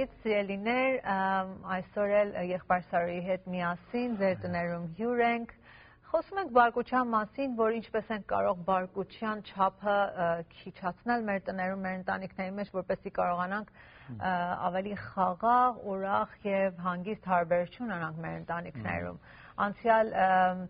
բոլորիդ սիրելիներ, այսօր էլ եղբայր Սարոյի հետ միասին ձեր տներում հյուր ենք։ Խոսում ենք բարկության մասին, որ ինչպես ենք կարող բարկության չափը քիչացնել մեր տներում, մեր ընտանիքների մեջ, որպեսզի կարողանանք ավելի խաղաղ, ուրախ եւ հանգիստ հարաբերություն ունենանք մեր ընտանիքներում։ Անցյալ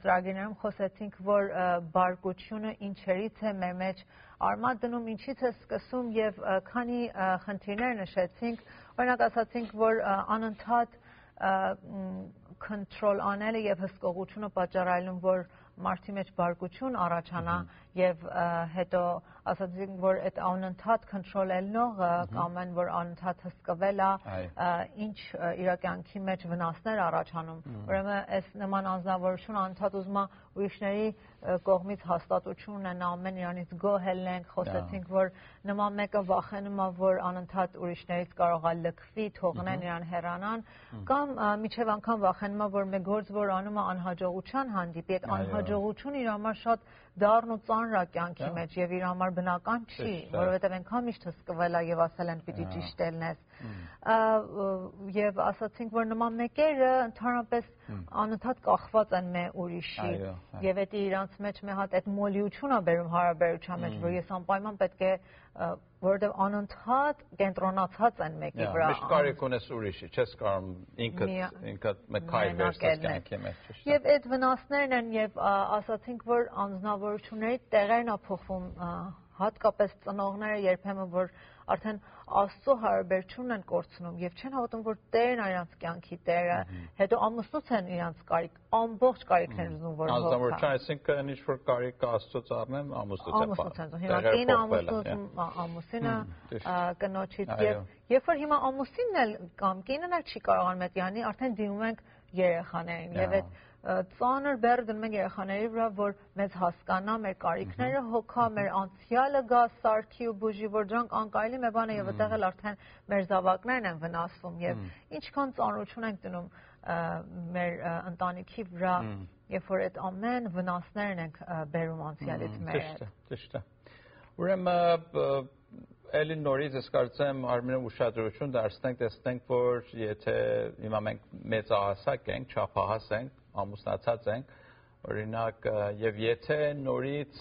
ծրագրերում խոսեցինք, որ բարկությունը ինչերից է մեր մեջ արմատ դնում, ինչից է սկսում եւ քանի խնդիրներ նշեցինք, օրինակ ասացինք, որ անընդհատ կոնտրոլ անելը եւ հսկողությունը պատճառայելուն, որ մարդի մեջ բարկություն առաջանա եւ հետո ասացինք որ այդ անընդհատ կոնտրոլելնողը կամ այն որ անընդհատ հսկվել է ինչ իր կյանքի մեջ վնասներ առաջանում ուրեմն այս նման անznավորություն անընդհատ ուզում է ուրիշների կողմից հաստատություն ունենա ամեն իրանից գոհ ելնենք խոսեցինք որ նման մեկը վախենում է որ անընդհատ ուրիշներից կարող է լքվի թողնեն իրան հեռանան կամ միջև անգամ վախենում է որ մեկ գործ որ անում է անհաջողության հանդիպի այդ անհաջողությունը իր համար շատ դառն ու ծանր է կյանքի մեջ եւ իր համար բնական չի, որովհետեւ այնքան միշտ հսկվել է եւ ասել են պիտի ճիշտ ելնես։ Եվ ասացինք, որ նման մեկերը ընդհանրապես անընդհատ կախված են մե ուրիշի եւ դա իրանց մեջ մի հատ այդ մոլիություն է բերում հարաբերության մեջ, որ ես անպայման պետք է որովհետև անընդհատ կենտրոնացած են մեկի վրա։ Միշտ կարիք ունես ուրիշի, չես կարող ինքդ ինքդ մկայլ վերցնել կյանքի մեջ, Եվ այդ վնասներն են եւ ասացինք, որ անznավորությունների տեղերն ա փոխվում հատկապես ծնողները երբեմն որ արդեն Աստծո հարաբերությունն են կորցնում եւ չեն հավատում որ Տերն իրանց կյանքի Տերը, հետո ամուսնուց են իրանց կարիք, ամբողջ կարիքներն ուզում որ հոգա։ Անձնավորության, այսինքն ինչ որ կարիք Աստծոց առնեն, ամուսնուց է են։ Հիմա կինը ամուսնուց ամուսինը կնոջից եւ երբ որ հիմա ամուսինն էլ կամ կինն էլ չի կարողանում այդ յանի արդեն դիմում ենք երեխաներին եւ այդ ծանր բեռ դնում ենք երեխաների վրա, որ մեզ հասկանա, մեր կարիքները հոգա, մեր անցյալը գա սարքի ու բուժի, որ դրանք անկայելի մի բան է եւ այդտեղ էլ արդեն մեր զավակներն են վնասվում եւ ինչքան ծանրություն ենք դնում մեր ընտանիքի վրա, երբ որ այդ ամեն վնասներն ենք բերում անցյալից մեր հետ։ Ճիշտ է։ Ուրեմն էլի նորից ես կարծեմ Արմինը ուշադրություն դարձնենք, տեսնենք, որ եթե հիմա մենք մեծահասակ ենք, չափահաս ենք, ամուսնացած ենք, օրինակ, եւ եթե նորից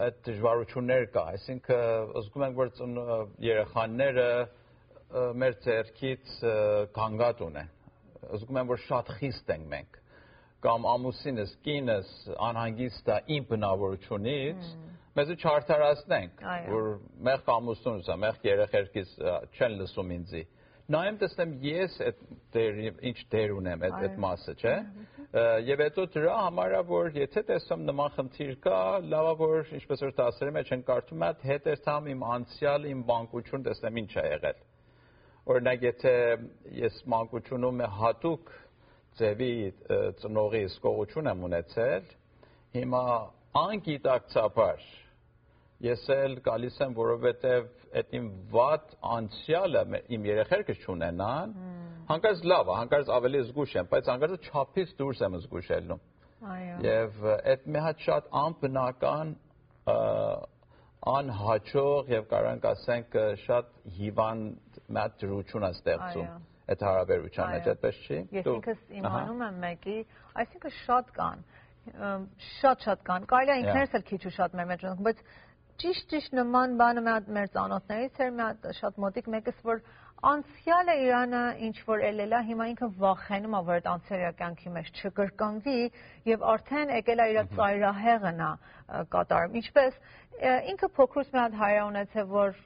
այդ դժվարություններ կա, այսինքն զգում ենք, որ երեխաները մեր ցերքից կանգատ ունեն։ Զգում եմ, որ շատ խիստ ենք մենք կամ ամուսինս, կինս անհանգիստ է իմ բնավորությունից, մեզ չարթարացնենք, որ մեղ ամուսնուս է, մեղ երեխերքից չեն լսում ինձի նայեմ տեսնեմ ես այդ դեր ինչ դեր ունեմ այդ այդ մասը, չէ՞։ Եվ հետո դրա համարա որ եթե տեսամ նման խնդիր կա, լավա որ ինչպես որ դասերի մեջ են կարդում, այդ հետերթամ իմ անցյալ, իմ բանկություն տեսնեմ ինչ է եղել։ Օրինակ եթե ես մանկությունում հատուկ ձևի ծնողի սկողություն եմ ունեցել, հիմա անգիտակցաբար ես էլ գալիս եմ, որովհետև այդ իմ վատ անցյալը իմ երեխերքը չունենան, հանկարծ լավ է, հանկարծ ավելի զգուշ եմ, բայց հանկարծ չափից դուրս եմ զգուշելնում։ Այո։ Եվ այդ մի հատ շատ անբնական անհաջող եւ կարանք ասենք շատ հիվանդ մատ դրություն է ստեղծում այդ հարաբերության մեջ, այդպես չի։ Ես ինքս իմանում եմ մեկի, այսինքն շատ կան շատ-շատ կան։ Կարելի է ինքներս էլ քիչ ու շատ մեր մեջ ունենք, բայց ճիշտ-ճիշտ նման բանը մեր ծանոթներից էր, մի հատ շատ մոտիկ մեկս, որ անցյալը Իրանը ինչ որ ելելա, հիմա ինքը վախենում է, որ այդ անցյալը կյանքի մեջ չկրկնվի եւ արդեն եկել է իր ծայրահեղն է կատարում։ Ինչպես ինքը փոքրուց մի հատ հայր ունեցել, որ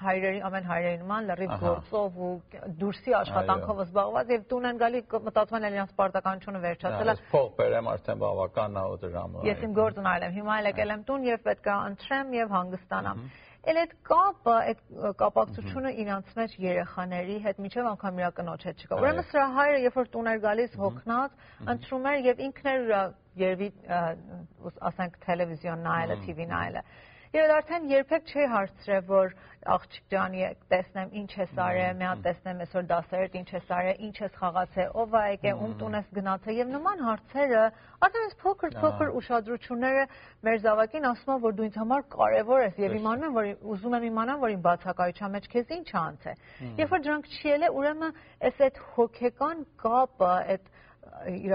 հայրերի ամեն հայրերի նման լրիվ գործով ու դուրսի աշխատանքով զբաղված եւ տուն են գալի մտածում են իրենց պարտականությունը վերջացել է փող բերեմ արդեն բավական է ու դրամ ես իմ գործն արել հիմա էլ եկել եմ տուն եւ պետք է ընտրեմ եւ հանգստանամ Էլ այդ կապը, այդ կապակցությունը իրանց մեջ երեխաների հետ միջև անգամ իր կնոջ հետ չկա։ Ուրեմն սրա հայրը երբ որ տուն էր գալիս հոգնած, ընտրում էր եւ ինքն էր երևի ասենք տելևիզիոն նայելը, TV նայելը Եվ արդեն երբեք չի հարցրել, որ աղջիկ ջանի տեսնեմ ինչ ես արել, մի հատ տեսնեմ այսօր դասերդ ինչ ես արել, ինչ ես խաղացել, ով է եկել, ում տուն ես գնացել եւ նման հարցերը արդեն այս փոքր փոքր ուշադրությունները մեր զավակին ասում են որ դու ինձ համար կարևոր ես եւ իմանում եմ որ ուզում եմ իմանալ որ իմ բացակայության մեջ քեզ ինչ անց է։ Երբ որ դրանք չի ելե, ուրեմն այս այդ հոգեկան կապը, այդ իր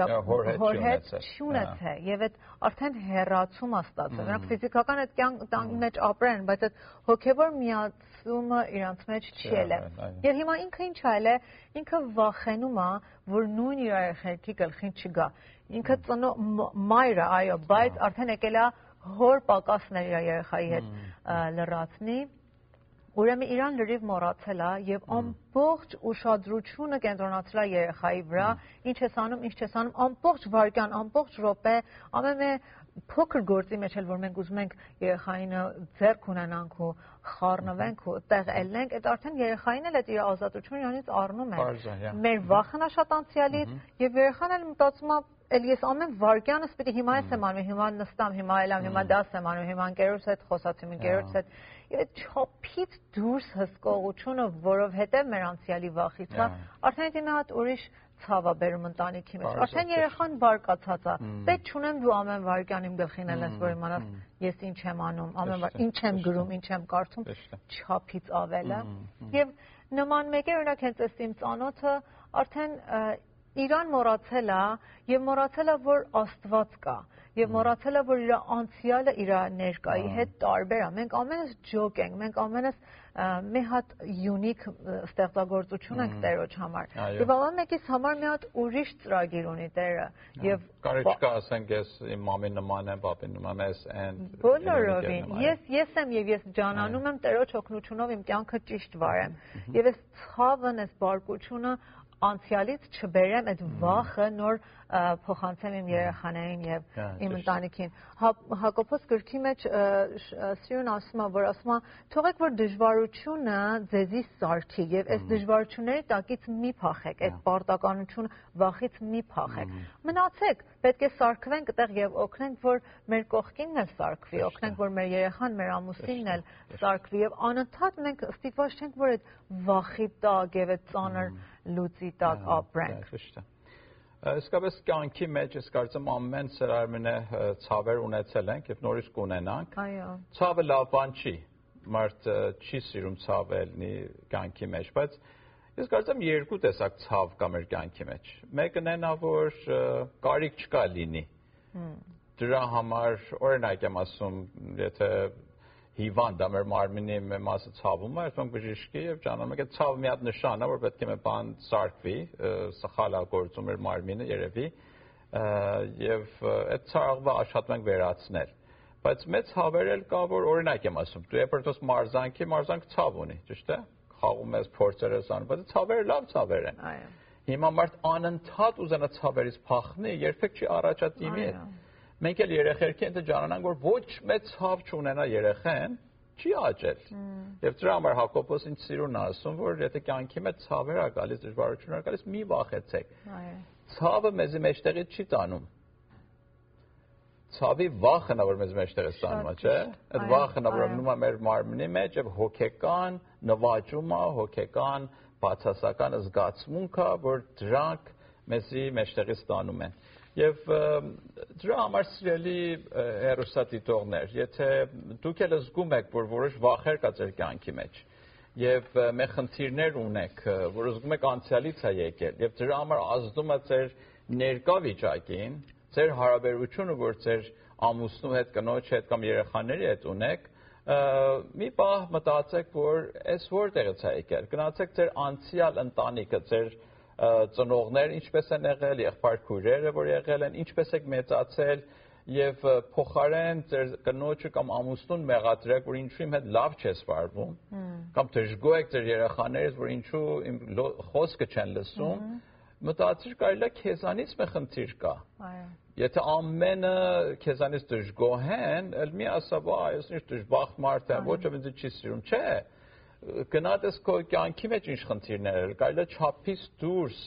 հոր հետ չունեցե եւ այդ արդեն հերացում է ստացել նրանք ֆիզիկական այդ կյանք մեջ ապրեն բայց այդ հոգեվոր միացումը իրանց մեջ չի ելել եւ հիմա ինքը ինչ այլ է ինքը վախենում է որ նույն իր երեխեքի գլխին չգա ինքը ծնո մայրը այո բայց արդեն եկել է հոր պակասներ իր երեխայի հետ լրացնի Ուրեմն Իրան լրիվ մոռացել է եւ ամբողջ ուշադրությունը կենտրոնացրել է երեխայի վրա, ինչ ես անում, ինչ չես անում, ամբողջ վարքյան, ամբողջ րոպե, ամենը փոքր գործի մեջ էլ որ մենք ուզում ենք երեխային ձեռք ունենանք ու խառնվենք ու տեղ ելնենք, այդ արդեն երեխային էլ այդ իր ազատությունը իրանից առնում է։ Մեր վախն է շատ անցյալից եւ երեխան էլ մտածում է էլ ես ամեն վարքյանս պիտի հիմա ես եմ անում, հիմա նստամ, հիմա ելամ, հիմա դաս եմ անում, հիմա ընկերոջս հետ խոսացում, ընկերոջս հետ եւ այդ չափից դուրս հսկողությունը, որովհետեւ մեր անցյալի վախից է, արդեն մի հատ ուրիշ ցավ է բերում ընտանիքի մեջ։ Արդեն երեխան բարկացած է։ Պետք չունեմ դու ամեն վարքյան իմ գլխին ելես, որ իմանաս ես ինչ եմ անում, ամեն վար ինչ եմ գրում, ինչ եմ կարդում, չափից ավելը։ Եվ նման մեկ է օրինակ հենց այս իմ ծանոթը արդեն Իրան մոռացել է եւ մոռացել է որ Աստված կա եւ մոռացել է որ իր անցյալը իր ներկայի հետ տարբեր է։ Մենք ամենս ջոկ ենք, մենք ամենս մի հատ յունիկ ստեղծագործություն ենք Տերոջ համար։ Եվ ամեն մեկից համար մի հատ ուրիշ ծրագիր ունի Տերը։ Եվ կարիչ կա ասենք ես իմ մամի նման եմ, papi նման ես and Բոլորովին։ Ես ես եմ եւ ես ջանանում եմ Տերոջ օգնությունով իմ կյանքը ճիշտ վարեմ։ Եվ այս ցավն, այս բարկությունը անցյալից չբերեմ այդ վախը նոր փոխանցեմ իմ երեխաներին եւ իմ ընտանիքին։ Հակոբոս գրքի մեջ սիրուն ասում է, որ ասում է, թողեք որ դժվարությունը ձեզի սարքի եւ այս դժվարությունների տակից մի փախեք, այդ պարտականությունը վախից մի փախեք։ Մնացեք, պետք է սարքվենք այդտեղ եւ օգնենք, որ մեր կողքինն էլ սարքվի, օգնենք, որ մեր երեխան, մեր ամուսինն էլ սարքվի եւ անընդհատ մենք ստիպված չենք, որ այդ վախի տակ եւ այդ ծանր լուծի տակ ապրենք։ Ճիշտ է։ Իսկապես կյանքի մեջ ես կարծեմ ամեն ծրարմենը ցավեր ունեցել ենք եւ նորից կունենանք։ Այո։ Ցավը լավ բան չի։ Մարդ չի սիրում ցավելնի կյանքի մեջ, բայց ես կարծեմ երկու տեսակ ցավ կա մեր կյանքի մեջ։ Մեկը նենա որ կարիք չկա լինի։ Դրա համար օրինակ եմ ասում, եթե հիվանդ դա մեր մարմինի մեր մասը ցավում է, այսինքն բժիշկի եւ ճանաչում եք ցավը մի հատ նշան է, որ պետք է մի բան սարքվի, սխալ է գործում մեր մարմինը երևի եւ այդ ցավը աշխատում ենք վերացնել բայց մեծ հավեր էլ կա որ օրինակ եմ ասում դու երբ որ մարզանքի մարզանք ցավ ունի ճիշտ է խաղում ես փորձեր ես անում բայց ցավերը լավ ցավեր են այո հիմա մարդ անընդհատ ուզենա ցավերից փախնի երբեք չի առաջատիմի այդ մենք էլ երեխերքի ընդ ջանանանք որ ոչ մեծ ցավ չունենա երեխեն չի աճել եւ դրա համար Հակոբոս ինձ սիրուն ասում որ եթե կյանքի մեջ ցավեր ա գալիս դժվարություններ գալիս մի վախեցեք ցավը մեզի մեջտեղից չի տանում ցավի վախն է որ մեզ մեջտեղից տանում է չէ այդ վախն է որ մնում է մեր մարմնի մեջ եւ հոգեկան նվաճումը հոգեկան բացասական զգացմունքը որ դրանք մեզի մեջտեղից տանում են Եվ դրա համար սիրելի հերոստատիտողներ, եթե դուք էլ զգում եք, որ որոշ վախեր կա ձեր կյանքի մեջ, եւ մեր խնդիրներ ունեք, որ զգում եք անցյալից է եկել, եւ դրա համար ազդում է ձեր ներկա վիճակին, ձեր հարաբերությունը, որ ձեր ամուսնու հետ, կնոջ հետ կամ երեխաների հետ ունեք, մի պահ մտածեք, որ այս որտեղից է եկել։ Գնացեք ձեր անցյալ ընտանիքը, ձեր ծնողներ ինչպես են եղել, եղբայր քույրերը, որ եղել են, ինչպես եք մեծացել եւ փոխարեն ձեր կնոջը կամ ամուսնուն մեղադրեք, որ ինչու իմ հետ լավ չես վարվում, կամ դժգոհ եք ձեր երեխաներից, որ ինչու իմ խոսքը չեն լսում, մտածիր կարելի է քեզանից մի խնդիր կա։ Այո։ Եթե ամենը քեզանից դժգոհ են, ել մի ասա, «Վայ, ես ինչ դժբախտ մարդ եմ, ոչ ինձ չի սիրում»։ Չէ, գնաց քո կյանքի մեջ ինչ խնդիրներ էր, կարելի է չափից դուրս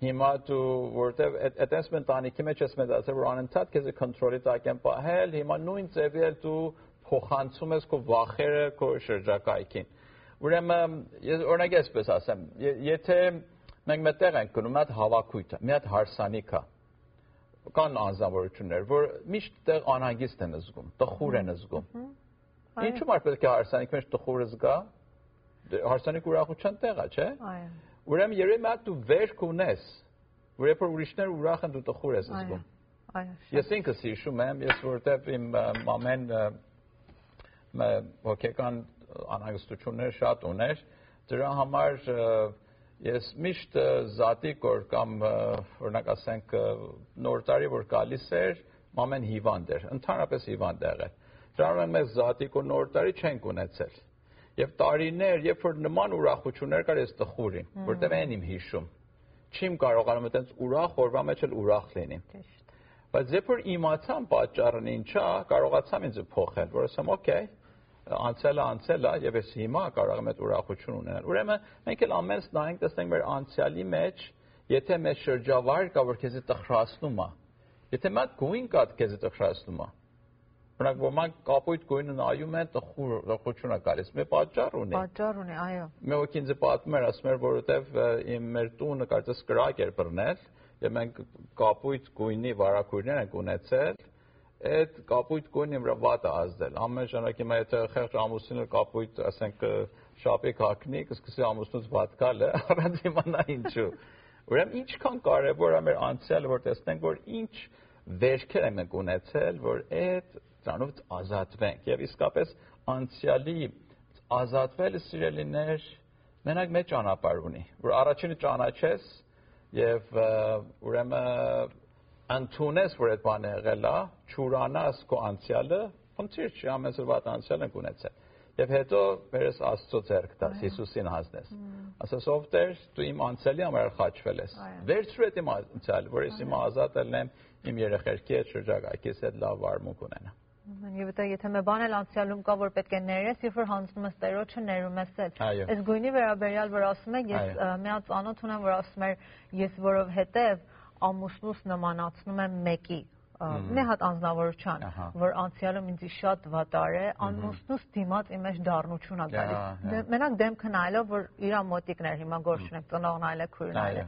հիմա դու որտեվ այդպես ընտանիքի մեջ ես մեծացել որ անընդհատ քեզ կոնտրոլի տակ են պահել հիմա նույն ձևի էլ դու փոխանցում ես քո վախերը քո շրջակայքին։ Ուրեմն ես օրինակ այսպես ասեմ, եթե մենք մտեղ ենք գնում հատ հավաքույթը, մի հատ հարսանիք է կան անձնավորություններ, որ միշտ տեղ անհանգիստ են զգում, տխուր են զգում։ Ինչու՞ մարդ պետք է հարսանիք մեջ տխուրը զգա։ Հարսանիք ուրախության տեղ է, չէ՞։ Այո։ Ուրեմն հատ դու վերք ունես, երբ որ ուրիշները ուրախ են, դու տխուր ես զգում։ Այո։ Ես ինքս հիշում եմ, ես որտեվ իմ մամեն հոգեկան անհանգստություններ շատ ուներ, դրա համար ես միշտ զատիկ որ կամ օրինակ ասենք նոր տարի որ գալիս էր, մամեն հիվանդ էր, ընդհանրապես հիվանդ եղել։ Դրա համար մեզ զատիկ ու նոր տարի չենք ունեցել։ Եվ տարիներ, երբ որ նման ուրախություններ կար, ես տխուր եմ, որտեղ այն իմ հիշում։ Չիմ կարողանում այտենց ուրախ, օրվա մեջ էլ ուրախ լինեմ։ Բայց երբ որ իմացամ պատճառն ինչա, կարողացամ ինձ փոխել, որ ասեմ, օքեյ, անցյալը անցել է եւ ես հիմա կարող եմ այդ ուրախություն ունենալ։ Ուրեմն մենք էլ ամենս նայենք տեսնենք մեր անցյալի մեջ, եթե մեր շրջավայր կա որ տխրացնում է։ Եթե մատ գույն կա քեզի տխրացնում Օրինակ ոմանք կապույտ գույնը նայում են տխուր տխրություն է գալիս։ Մեր պատճառ ունի։ Պատճառ ունի, այո։ Մի ոք ինձ պատմում էր, ասում էր, որովհետև իմ մեր տունը կարծես կրակ էր բռնել, եւ մենք կապույտ գույնի վարակույրներ ենք ունեցել այդ կապույտ գույնի վրա վատ է ազդել։ Ամեն ժամանակ հիմա եթե խեղճ ամուսինը կապույտ, ասենք, շապի կակնի, կսկսի ամուսնուց վատ գալը, առանց իմանա ինչու։ Ուրեմն ինչքան կարևոր է մեր անցյալը, որ տեսնենք, որ ինչ վերքեր ենք ունեցել, որ այդ դրանով ազատվենք։ Եվ իսկապես անցյալի ազատվելը սիրելիներ մենակ մեծ ճանապարհ ունի, որ առաջինը ճանաչես եւ ուրեմն ընդունես, որ այդ բանը եղել է, ճուրանաս քո անցյալը, խնդիր չի, ամենս վատ անցյալ ենք ունեցել։ Եվ հետո վերես Աստծո ձեռք տաս, Հիսուսին հանձնես։ Ասես ով Տեր, դու իմ անցյալի համար խաչվել ես։ Վերցրու այդ իմ անցյալը, որ ես հիմա ազատ ելնեմ իմ երեխերքի հետ շրջակայքիս հետ լավ վարմունք ունենա։ Եվ եթե մի բան էլ անցյալում կա, որ պետք է ներես, երբ որ հանձնում ես Տերոջը, ներում ես էլ։ Այս գույնի վերաբերյալ, որ ասում եք, ես մի հատ ծանոթ ունեմ, որ ասում էր, ես որովհետև ամուսնուս նմանացնում եմ մեկի մի հատ անznավորության, որ անցյալում ինձ շատ վատար է, անմուսնուս դիմաց իմ մեջ դառնություն է գալիս։ Մենակ դեմքը նայելով, որ իր մոտիկներ հիմա գործն եք ծնողն այլ է քույրն այլ է։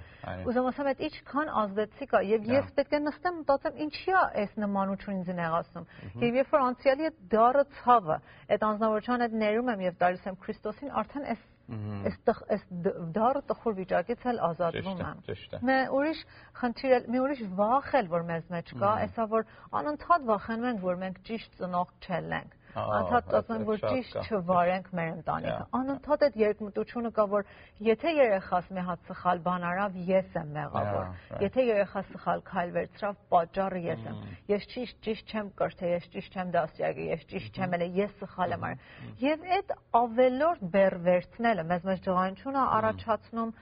Ուզում ասեմ, այդ ինչքան ազդեցիկ է, եւ ես պետք է նստեմ մտածեմ, ինչի է այս նմանություն ինձ նեղացնում։ Եվ երբ որ անցյալի այդ դառը ցավը, այդ անznավորության հետ ներում եմ եւ տալիս եմ Քրիստոսին, արդեն այս Այստեղ այս դառը տխուր վիճակից էլ ազատվում եմ։ Մե ուրիշ խնդիր էլ, մի ուրիշ վախ էլ որ մեզ մեջ կա, այսա որ անընդհատ վախենում ենք, որ մենք ճիշտ ծնող չելենք Անընդհատ ասում որ ճիշտ չվարենք մեր ընտանիքը։ Անընդհատ այդ երկմտությունը կա, որ եթե երեխաս մի հատ սխալ բան արավ, ես եմ մեղավոր։ Եթե երեխա սխալ քայլ վերցրավ, պատճառը ես եմ։ Ես ճիշտ ճիշտ չեմ կրթե, ես ճիշտ չեմ դասյագի, ես ճիշտ չեմ ելել, ես սխալ եմ արել։ Եվ այդ ավելորդ բեռ վերցնելը մեզ մեջ ջղայնությունը առաջացնում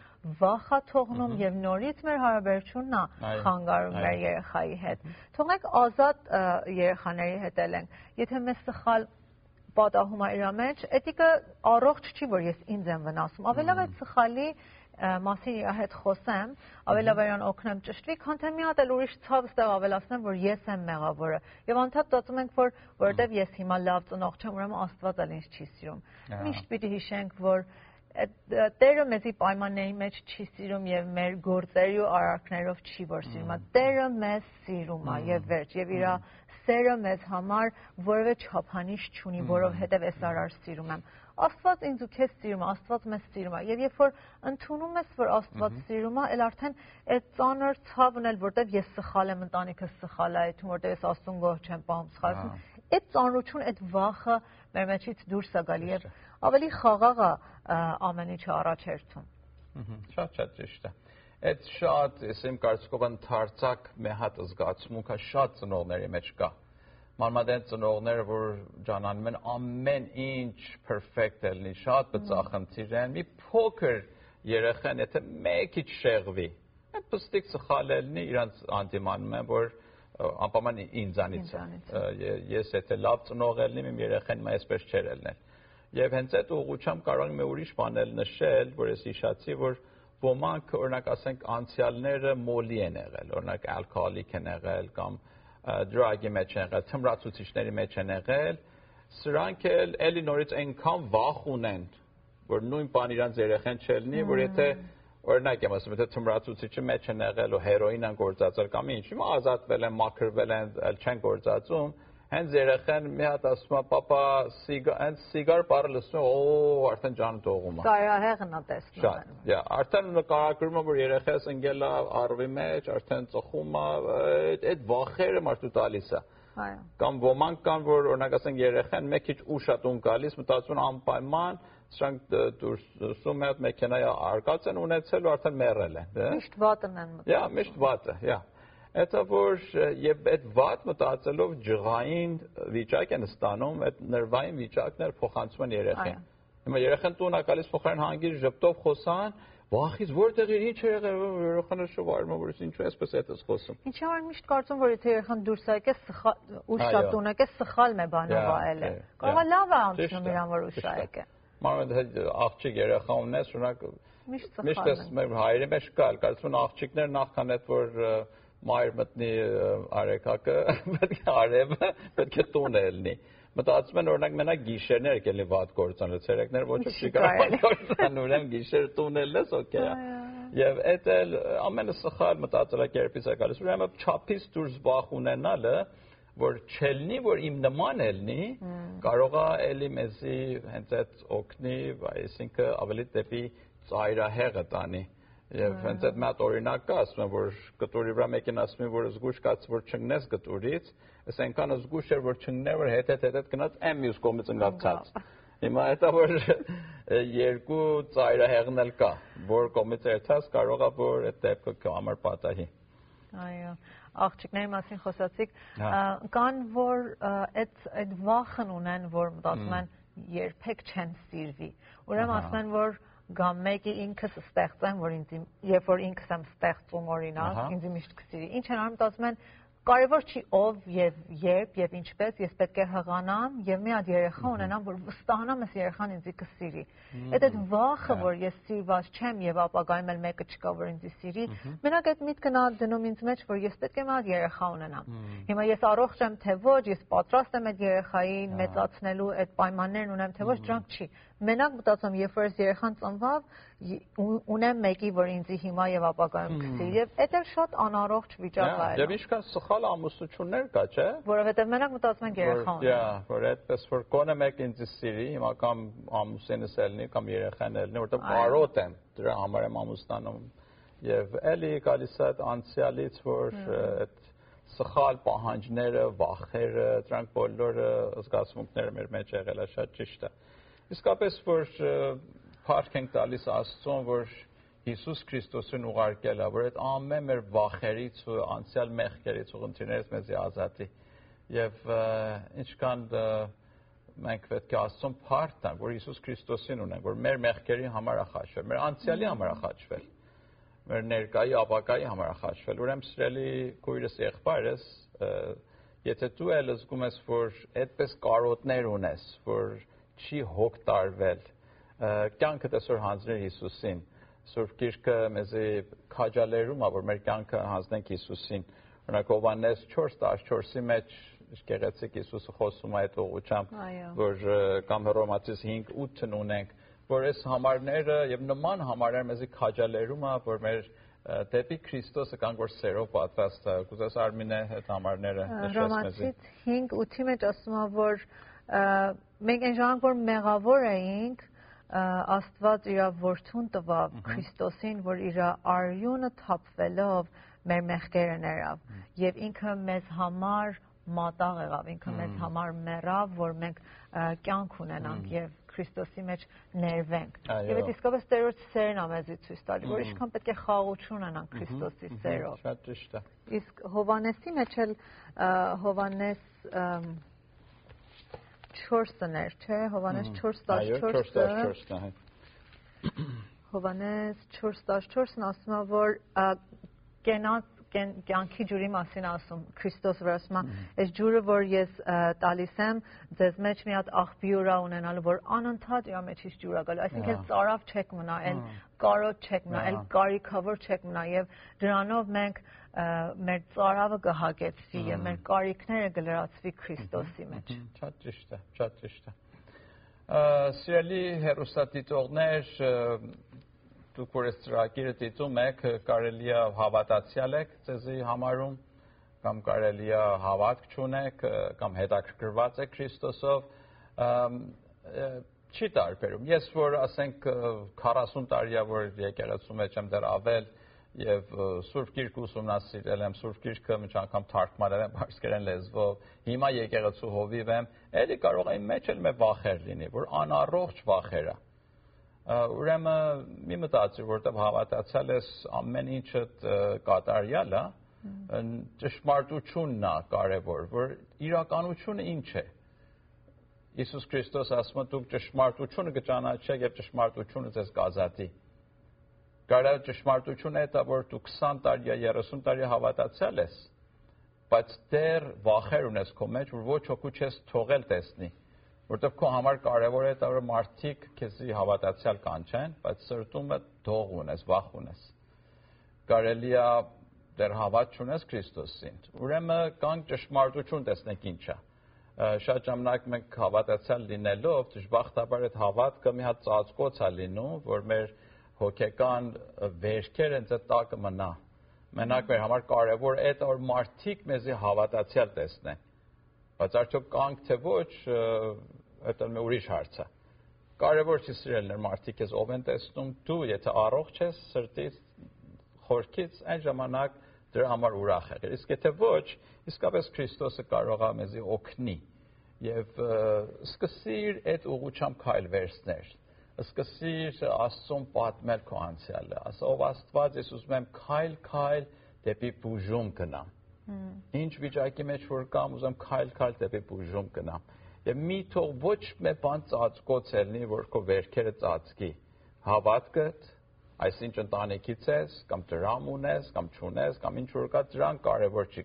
վախա թողնում եւ նորից մեր հարաբերությունն է խանգարում մեր երեխայի հետ։ Թողնենք ազատ երեխաների հետ ելենք։ Եթե մեզ սխալ պատահում է իր մեջ, էթիկը առողջ չի, որ ես ինձ եմ վնասում։ Ավելավ այդ սխալի մասին իր հետ խոսեմ, ավելավ իրան օգնեմ ճշտվի, քան թե մի հատ էլ ուրիշ ցավ ստեղ ավելացնեմ, որ ես եմ մեղավորը։ Եվ անդադ ծածում ենք, որ որովհետև ես հիմա լավ ծնող չեմ, ուրեմն Աստված էլ ինձ չի սիրում։ Միշտ պիտի հիշենք, որ Տերը մեզի պայմանների մեջ չի սիրում եւ մեր գործերի ու արարքներով չի որ սիրում։ Տերը մեզ սիրում է եւ վերջ եւ իր սերը մեզ համար որևէ չափանիշ չունի, որովհետեւ ես արար սիրում եմ։ Աստված ինձ ու քեզ սիրում է, Աստված մեզ սիրում է։ Եվ երբ որ ընդունում ես, որ Աստված սիրում է, էլ արդեն այդ ծանր ցավն էլ, որտեվ ես սխալ եմ, ընտանիքը սխալ է, այդում որտեվ ես Աստուն գոհ չեմ պահում սխալություն, այդ ծանրություն, այդ վախը մեր մեջից դուրս է գալի եւ ավելի խաղաղ է ամեն ինչը առաջերտում։ Շատ շատ ճիշտ է։ Այդ շատ, ես իմ կարծիքով ընդարձակ մի հատ զգացմունքը շատ ծնողների մեջ կա։ Մանրամասն ծնողները, որ ջանանում են ամեն ինչ perfect լինի, շատ բծախնդիր են, մի փոքր երեխան, եթե մեկի շեղվի, այդ պստիկ սխալ լինի, իրանց անդիմանում են, որ անպայման ինձանից ես եթե լավ ծնող ելնեմ իմ երեխան մա այսպես չեր ելնել եւ հենց այդ ուղղությամբ կարող եմ ուրիշ բանել նշել որ ես հիշացի որ ոմանք օրինակ ասենք անցյալները մոլի են եղել օրինակ ալկոհոլիկ են եղել կամ դրագի մեջ են եղել թմրացուցիչների մեջ են եղել սրանք էլ էլի նորից այնքան վախ ունեն, որ նույն բան իրանց երեխեն չելնի, որ եթե օրինակ եմ ասում, եթե թմրացուցիչը մեջ են եղել ու հերոին են գործածել կամ ինչի, ազատվել են, մաքրվել են, չեն գործածում, հենց երեխան մի հատ ասում է papa սիգար հենց սիգար բառը լսում օ արդեն ջանը տողում է Կարահեղն է տեսնում շատ yeah արդեն նկարագրում է որ երեխաս ընկել է արվի մեջ արդեն ծխում է այդ վախերը մարդու տալիս է այո կամ ոմանք կան որ օրինակ ասենք երեխան մեկ քիչ ուշ է տուն գալիս մտածում անպայման սրանք դուրսում է մեքենայի արկած են ունեցել ու արդեն մեռել են միշտ վատն են մտածում yeah միշտ վատը yeah Հետո որ եւ այդ վատ մտածելով ջղային վիճակ են ստանում, այդ նրվային վիճակներ փոխանցում են երեխային։ Հիմա երեխան տուն է գալիս փոխարեն հանգիր ժպտով խոսան, Վախից որտեղ է ինչ է եղել երեխանը շվարում է որ ինչու էսպես է դες խոսում։ Ինչի համար միշտ կարծում որ եթե երեխան դուրս է եկել սխալ ուշ է տուն եկել սխալ մե բանով այլ է։ Կարող է լավ է անցնում իրան որ ուշ է եկել։ Մանավանդ աղջիկ երեխա ունես, օրինակ միշտ սխալ։ Միշտ էս մեր հայրի մեջ կա, կարծում աղջիկներ նախքան այդ որ մայր մտնի արեկակը, պետք է արևը, պետք է տուն ելնի։ Մտածում են օրինակ մենակ գիշերներ կելի վատ գործանը, ցերեկներ ոչ չի կարող գործան, ուրեմն գիշեր տուն ելնես, օքեյ է։ Եվ այդ էլ ամենը սխալ մտածելակերպից է գալիս։ Ուրեմն չափից դուրս վախ ունենալը որ չելնի, որ իմ նման ելնի, կարող է էլի մեզի հենց այդ օգնի, այսինքն ավելի դեպի ծայրահեղը տանի Եվ հենց այդ մատ օրինակ կա, ասում եմ, որ կտուրի վրա մեկին ասում են, որ զգուշ կաց որ չնգնես կտուրից, այս այնքան զգուշ էր, որ չնգներ, որ հետ-հետ հետ գնաց այն մյուս կողմից ընկած։ Հիմա դա որ երկու ծայրահեղնել կա, որ կողմից երթաս կարող է որ այդ դեպքը համար պատահի։ Այո աղջիկների մասին խոսացիք, կան որ այդ այդ վախն ունեն, որ մտածում են երբեք չեն սիրվի։ Ուրեմն ասում են որ կամ մեկի ինքս ստեղծեմ, որ ինձ երբ որ ինքս եմ ստեղծում օրինակ, ինձ միշտ կսիրի։ Ինչ են անում, ասում են Կարևոր չի ով եւ երբ եւ ինչպես, ես պետք է հղանամ եւ մի հատ երեխա ունենամ, որ վստահանամ ես երեխան ինձ կսիրի։ Այդ այդ վախը, հա։ որ ես սիրված չեմ եւ ապագայում էլ մեկը չկա, որ ինձ սիրի, մենակ այդ միտքը նա դնում ինձ մեջ, որ ես պետք է մի հատ երեխա ունենամ։ Հիմա ես առողջ եմ թե ոչ, ես պատրաստ եմ այդ երեխային հա։ մեծացնելու այդ պայմաններն ունեմ թե ոչ, դրանք չի մենակ մտածում, երբ որ ես երեխան ծնվավ, ունեմ մեկի, որ ինձ հիմա եւ ապագայում կսի եւ դա շատ անառողջ վիճակ է։ Եվ ինչքան սխալ ամուսնություններ կա, չէ՞։ Որովհետեւ մենակ մտածում ենք երեխան։ Դա, որ այդպես որ կոնը մեկ ինձ սիրի, հիմա կամ ամուսինս ելնի կամ երեխան ելնի, որտեղ բարոտ եմ, դրա համար եմ ամուսնանում։ Եվ էլի գալիս է այդ անցյալից, որ այդ սխալ պահանջները, վախերը, դրանք բոլորը զգացմունքները մեր մեջ եղել է շատ ճիշտ է։ Իսկապես որ փառք ենք տալիս Աստծուն, որ Հիսուս Քրիստոսին ուղարկել է, որ այդ ամեն մեր վախերից ու անցյալ մեղքերից ու խնդիրներից մեզի ազատի։ Եվ ինչքան մենք պետք է Աստծուն փառք տանք, որ Հիսուս Քրիստոսին ունենք, որ մեր մեղքերի համար է խաչվել, մեր անցյալի համար է խաչվել, մեր ներկայի ապակայի համար է խաչվել։ Ուրեմն սիրելի քույրս եղբայրս, եթե դու էլ զգում ես, որ այդպես կարոտներ ունես, որ չի հոգ տարվել կյանքը տեսոր հանձներ Հիսուսին Սուրբ Գիրքը մեզի քաջալերում է որ մեր կյանքը հանձնենք Հիսուսին օրինակ Հովանես 4:14-ի մեջ գեղեցիկ Հիսուսը խոսում է այդ ուղղությամբ որ կամ Հռոմացիս 5:8-ն ունենք որ այս համարները եւ նման համարներ մեզի քաջալերում է որ մեր դեպի Քրիստոսը կան որ սերով պատրաստ է կուզես Արմինե այդ համարները նշես մեզի Հռոմացիս 5:8-ի մեջ ասում է որ մենք այն ժամանակ որ մեղավոր էինք Աստված իր որդուն տվավ Քրիստոսին, որ իր արյունը թափվելով մեր մեղքերը ներավ եւ ինքը մեզ համար մատաղ եղավ, ինքը մեզ համար մեռավ, որ մենք կյանք ունենանք եւ Քրիստոսի մեջ ներվենք։ Եվ այդ իսկապես Տերոջ սերն է մեզի ցույց տալի, որ ինչքան պետք է խաղաղություն ունենանք Քրիստոսի սերով։ Շատ ճիշտ է։ Իսկ Հովանեսի մեջ էլ Հովանես 4-ն էր, չէ՞, Հովանես 4:14-ը։ Հովանես 4:14-ն ասում է, որ կենաց կյանքի ջուրի մասին ասում Քրիստոս վրա ասում է այս ջուրը որ ես տալիս եմ ձեզ մեջ մի հատ աղբյուր ունենալու որ անընդհատ իր մեջից ջուր է գալու այսինքն ծարավ չեք մնա այլ կարոտ չեք մնա այլ կարիքավոր չեք մնա եւ դրանով մենք մեր ծարավը կհագեցվի եւ մեր կարիքները կլրացվի Քրիստոսի մեջ։ Շատ ճիշտ է, շատ ճիշտ է։ Սիրելի հերոստատիտողներ, դուք որ այս ծրագիրը դիտում եք, կարելի է հավատացյալ եք ձեզի համարում կամ կարելի է հավատք չունեք կամ հետաքրքրված եք Քրիստոսով չի տարբերում։ Ես որ ասենք 40 տարի է որ եկեղեցու մեջ եմ դեռ ավել եւ Սուրբ Գիրք ուսումնասիրել եմ, Սուրբ Գիրքը մի անգամ թարգմանել եմ բարսկերեն լեզվով։ Հիմա եկեղեցու հովիվ եմ, ելի կարող իմ մեջ էլ մե վախեր լինի, որ անառողջ վախեր է։ Ուրեմն մի մտածի, որտեղ հավատացյալ ես ամեն ինչը կատարյալ է, ճշմարտությունն է կարևոր, որ իրականությունը ինչ է։ Հիսուս Քրիստոս ասում է դուք ճշմարտությունը կճանաչեք եւ ճշմարտությունը ձեզ կազատի։ Կարա ճշմարտությունը է դա, որ դու 20 տարի, 30 տարի հավատացյալ ես, բայց դեռ վախեր ունես քո մեջ, որ ոչ հոգու չես թողել տեսնի, որտեղ քո համար կարևոր է դա, որ մարդիկ քեզի հավատացյալ կանչեն, բայց սրտումը դող ունես, վախ ունես։ Կարելի է դեռ հավատ չունես Քրիստոսին։ Ուրեմն կան ճշմարտություն տեսնենք ինչա շատ ժամանակ մենք հավատացյալ լինելով դժբախտաբար այդ հավատքը մի հատ ծածկոց է լինում, որ մեր հոգեկան վերքերը ինձ տակը մնա։ Մենակ մեր համար կարևոր է դա որ մարդիկ մեզի հավատացյալ տեսնեն։ Բայց արդյոք կանք թե ոչ, դա մի ուրիշ հարց է։ Կարևոր չի սիրելներ մարդիկ ես ով են տեսնում, դու եթե առողջ ես սրտից, խորքից, այն ժամանակ դրա համար ուրախ եղիր։ Իսկ եթե ոչ, իսկապես Քրիստոսը կարող է մեզի օգնի եւ սկսիր այդ ուղղությամբ քայլ վերցնել սկսիր Աստծուն պատմել քո անցյալը։ Ասա ով Աստված, ես ուզում եմ քայլ-քայլ դեպի բուժում գնամ։ Ինչ վիճակի մեջ որ կամ ուզում քայլ-քայլ դեպի բուժում գնամ։ Եվ մի թող ոչ մի բան ծածկոց ելնի, որ քո վերքերը ծածկի։ Հավատքդ, այսինչ ընտանիքից ես, կամ դրամ ունես, կամ չունես, կամ ինչ որ կա, դրան կարևոր չի։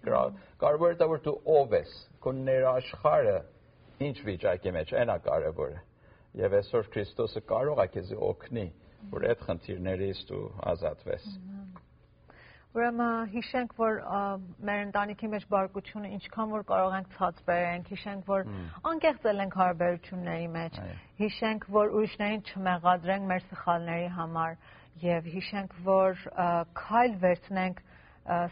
Կարևորը դա որ դու ով ես, քո ներաշխարը ինչ վիճակի մեջ, այնա կարևորը եւ այսօր Քրիստոսը կարող է քեզ օգնի, որ այդ խնդիրներից դու ազատվես։ Ուրեմն հիշենք, որ մեր ընտանիքի մեջ բարկությունը ինչքան որ կարող ենք ցած բերենք, հիշենք, որ անկեղծել ենք հարաբերությունների մեջ, հիշենք, որ ուրիշներին չմեղադրենք մեր սխալների համար եւ հիշենք, որ քայլ վերցնենք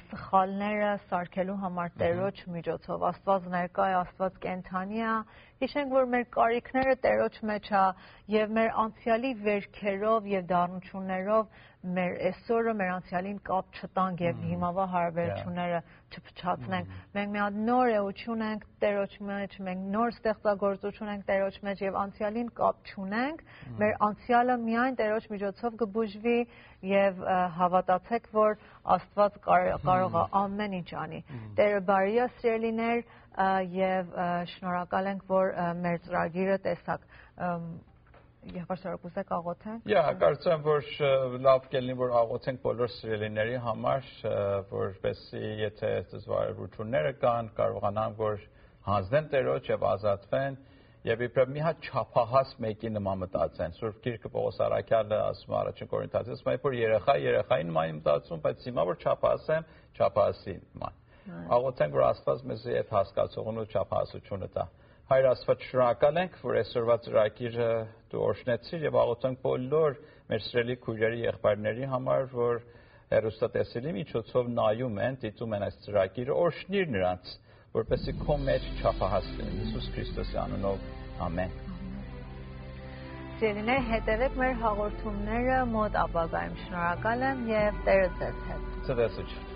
սխալները սարքելու համար Տերոջ միջոցով Աստված ներկա է, Աստված կենթանի է, հիշենք, որ մեր կարիքները Տերոջ մեջ է եւ մեր անցյալի վերքերով եւ դառնություններով մեր այսօրը մեր անցյալին կապ չտանք եւ հիմավա հարաբերությունները չփչացնենք։ Մենք մի հատ նոր էություն ենք Տերոջ մեջ, մենք նոր ստեղծագործություն ենք Տերոջ մեջ եւ անցյալին կապ չունենք։ Մեր անցյալը միայն Տերոջ միջոցով կբուժվի եւ հավատացեք, որ Աստված կարող է ամեն ինչ անի։ Տերը բարի է, սիրելիներ, եւ շնորհակալ ենք, որ մեր ծրագիրը տեսակ Եղբայրը կուզեք աղոթենք։ Իա, կարծեմ, որ լավ կլինի, որ աղոթենք բոլոր սիրելիների համար, որպեսզի եթե դժվարությունները կան, կարողանան որ հանձնեն Տերոջ եւ ազատվեն եւ իբրև մի հատ չափահաս մեկի նման մտածեն։ Սուրբ Գիրքը Պողոս Արաքյալը ասում է առաջին է, որ երեխա երեխային նման մտածում, բայց հիմա որ չափահաս եմ, չափահասի նման։ Աղոթենք, որ Աստված մեզ այդ հասկացողն ու չափահասությունը տա։ Հայր Աստված շնորհակալ ենք, որ այսօրվա ծրագիրը դու օրհնեցիր եւ աղոթենք բոլոր մեր սիրելի քույրերի եղբայրների համար, որ հերոստատեսելի միջոցով նայում են, դիտում են այս ծրագիրը, օրհնիր նրանց, որպեսզի քո մեջ չափահաս լինեն Հիսուս Քրիստոսի անունով։ Ամեն։ Սիրելիներ, հետևեք մեր հաղորդումները մոտ ապագայում։ Շնորհակալ եմ եւ Տերը ձեզ հետ։ Ցտեսություն։